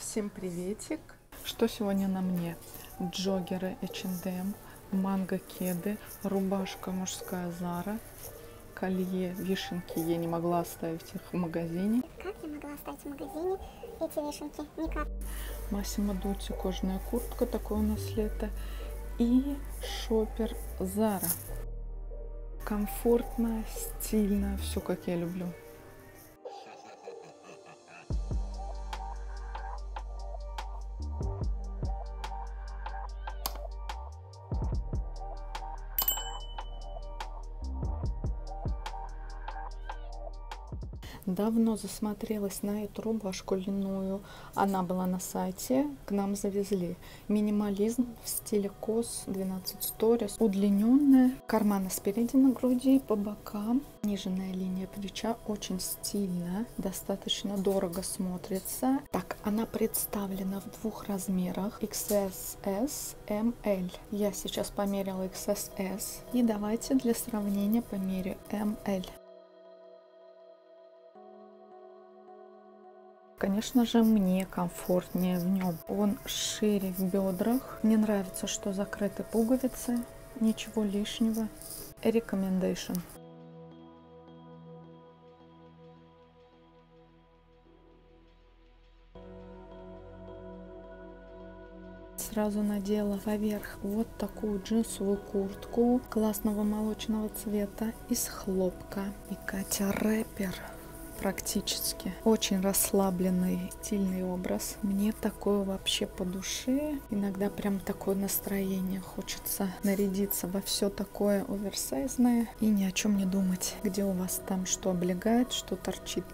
Всем приветик! Что сегодня на мне? Джогеры H&M, манго кеды, рубашка мужская Зара, колье, вишенки. Я не могла оставить их в магазине. Как я могла оставить в магазине эти вишенки? Никак. Массимо Дути кожаная куртка, такое у нас лето. И шопер Зара. Комфортно, стильно, все как я люблю. Давно засмотрелась на эту рубашку льняную. Она была на сайте, к нам завезли. Минимализм в стиле кос 12 сторис. Удлиненная, карманы спереди на груди, по бокам. Нижняя линия плеча очень стильная, достаточно дорого смотрится. Так, она представлена в двух размерах XS, ML. Я сейчас померила XS и давайте для сравнения померю ML. Конечно же, мне комфортнее в нем. Он шире в бедрах. Мне нравится, что закрыты пуговицы. Ничего лишнего. Recommendation. сразу надела поверх вот такую джинсовую куртку классного молочного цвета из хлопка. И Катя рэпер практически. Очень расслабленный, стильный образ. Мне такое вообще по душе. Иногда прям такое настроение. Хочется нарядиться во все такое оверсайзное и ни о чем не думать. Где у вас там что облегает, что торчит.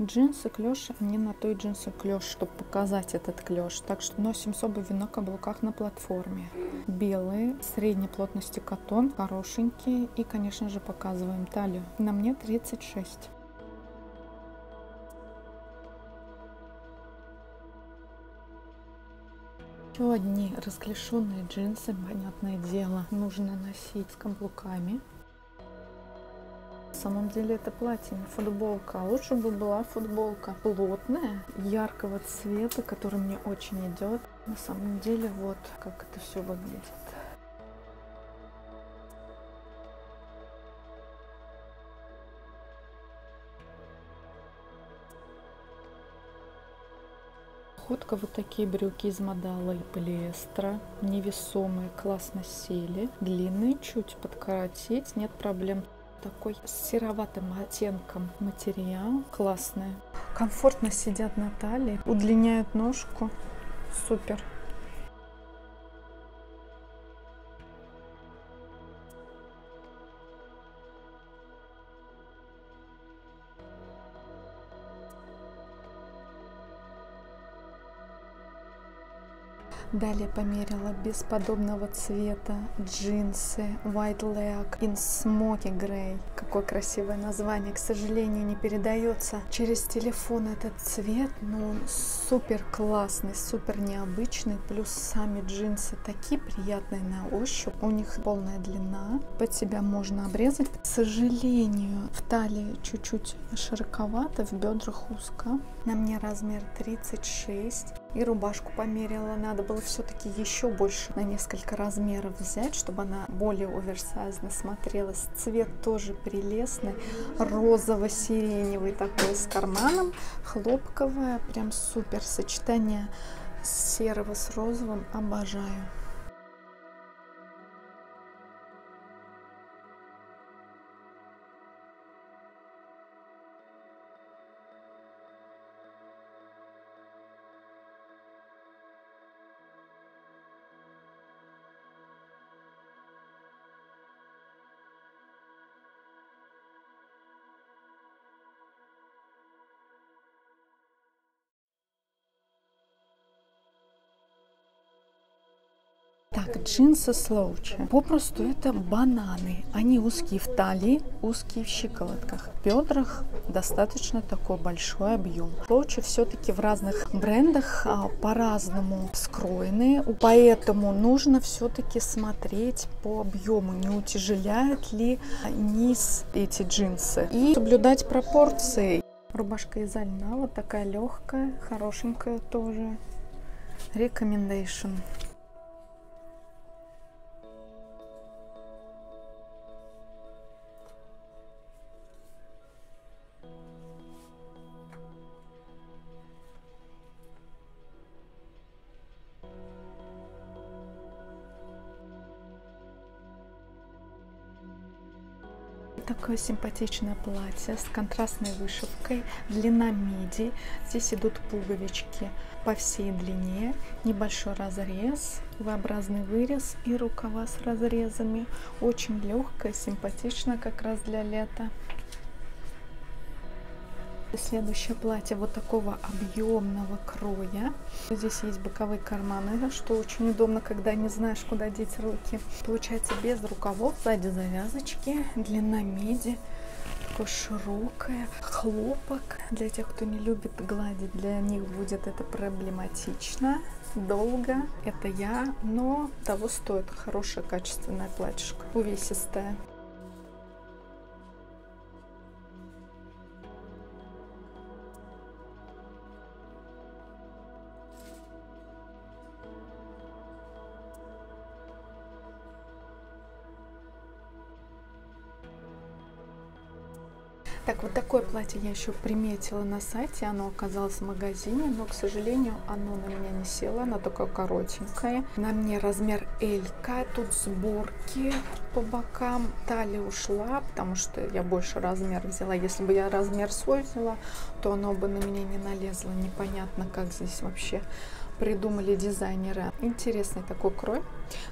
Джинсы клеш, они на той джинсы клеш, чтобы показать этот клеш. Так что носим с обувью на каблуках на платформе. Белые, средней плотности катон, хорошенькие. И, конечно же, показываем талию. На мне 36. Еще одни расклешенные джинсы, понятное дело, нужно носить с каблуками самом деле это платье, не футболка. А лучше бы была футболка плотная, яркого цвета, который мне очень идет. На самом деле вот как это все выглядит. Ходка вот такие брюки из модала и полиэстера. Невесомые, классно сели. Длинные, чуть подкоротить, нет проблем такой сероватым оттенком материал. Классный. Комфортно сидят на талии, удлиняют ножку. Супер. Далее померила бесподобного цвета джинсы White Leg in Smoky Gray. Какое красивое название. К сожалению, не передается через телефон этот цвет, но он супер классный, супер необычный. Плюс сами джинсы такие приятные на ощупь. У них полная длина. Под себя можно обрезать. К сожалению, в талии чуть-чуть широковато, в бедрах узко. На мне размер 36 и рубашку померила. Надо было все-таки еще больше на несколько размеров взять, чтобы она более оверсайзно смотрелась. Цвет тоже прелестный, розово-сиреневый такой с карманом, хлопковое, прям супер сочетание серого с розовым, обожаю. Так, джинсы слоучи. Попросту это бананы. Они узкие в талии, узкие в щиколотках. В бедрах достаточно такой большой объем. Слоучи все-таки в разных брендах а, по-разному скроены. Поэтому нужно все-таки смотреть по объему, не утяжеляет ли низ эти джинсы. И соблюдать пропорции. Рубашка из льна, вот такая легкая, хорошенькая тоже. Recommendation. Такое симпатичное платье с контрастной вышивкой, длина миди. Здесь идут пуговички по всей длине, небольшой разрез, V-образный вырез и рукава с разрезами. Очень легкое, симпатично как раз для лета. Следующее платье вот такого объемного кроя. Здесь есть боковые карманы, что очень удобно, когда не знаешь, куда деть руки. Получается без рукавов, сзади завязочки, длина меди такое широкое, хлопок. Для тех, кто не любит гладить, для них будет это проблематично, долго. Это я, но того стоит хорошее качественное платьишко, увесистое. Платье я еще приметила на сайте. Оно оказалось в магазине, но, к сожалению, оно на меня не село. Оно такое коротенькое. На мне размер L. Тут сборки по бокам. Талия ушла, потому что я больше размер взяла. Если бы я размер свой взяла, то оно бы на меня не налезло. Непонятно, как здесь вообще придумали дизайнеры. Интересный такой крой.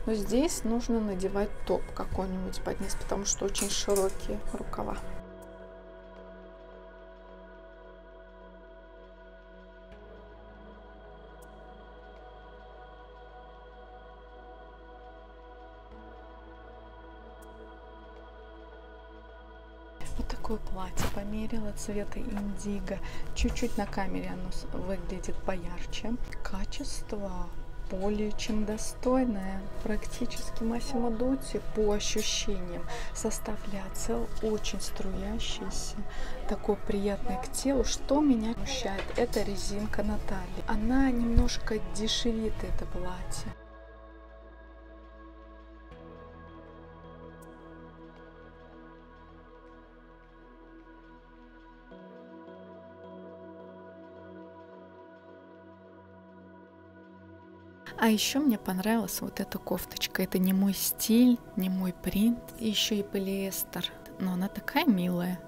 Но здесь нужно надевать топ какой-нибудь под низ, потому что очень широкие рукава. Вот такое платье померила цвета индиго. Чуть-чуть на камере оно выглядит поярче. Качество более чем достойное. Практически Массимо Дути по ощущениям. Состав ляцел очень струящийся, такой приятный к телу. Что меня смущает, это резинка на талии. Она немножко дешевит это платье. А еще мне понравилась вот эта кофточка. Это не мой стиль, не мой принт. Еще и полиэстер. Но она такая милая.